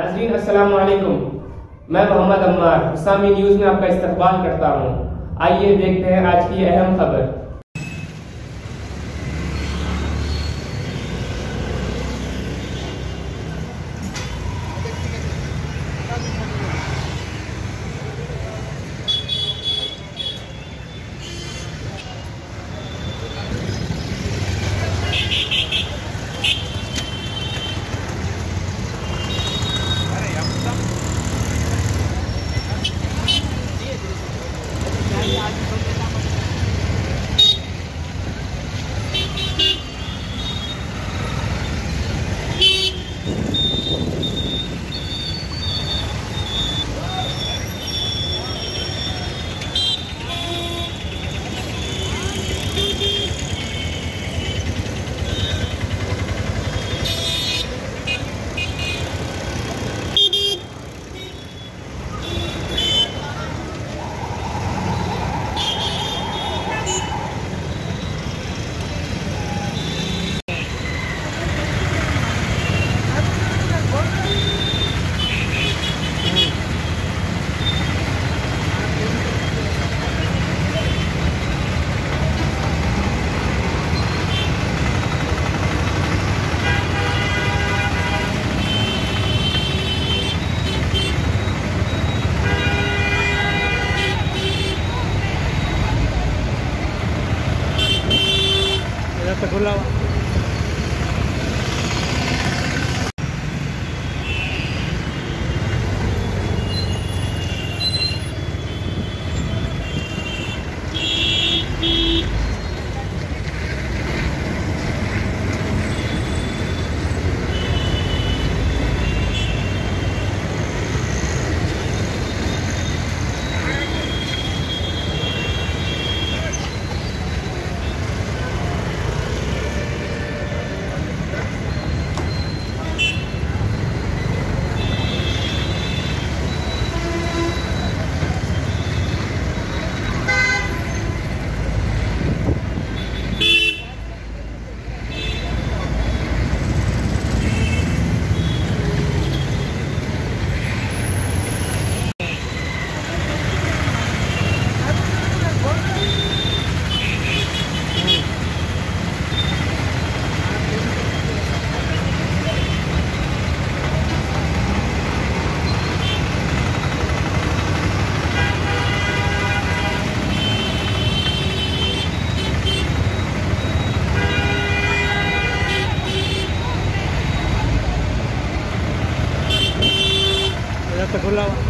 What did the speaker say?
नाजरीन अस्सलाम वालेकुम मैं मोहम्मद अम्मार इस्लामी न्यूज़ में आपका इस्तकबाल करता हूँ। आइए देखते हैं आज की अहम खबर। खुला हुआ। तक खुला हुआ।